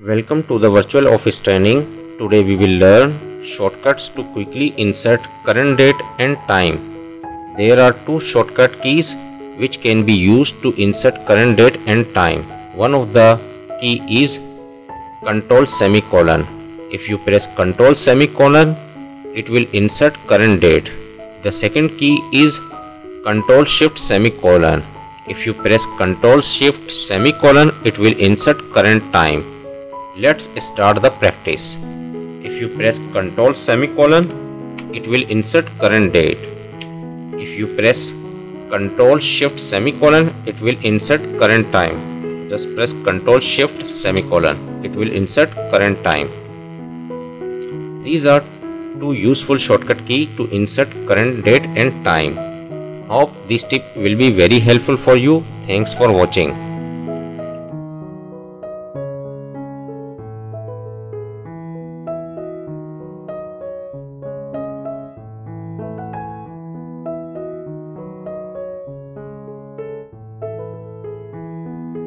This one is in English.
Welcome to the virtual office training. Today we will learn shortcuts to quickly insert current date and time. There are two shortcut keys which can be used to insert current date and time. One of the key is control semicolon. If you press control semicolon, it will insert current date. The second key is control shift semicolon. If you press control shift semicolon, it will insert current time. Let's start the practice. If you press Ctrl semicolon, it will insert current date. If you press Ctrl shift semicolon, it will insert current time. Just press Ctrl shift semicolon. It will insert current time. These are two useful shortcut key to insert current date and time. Hope this tip will be very helpful for you. Thanks for watching.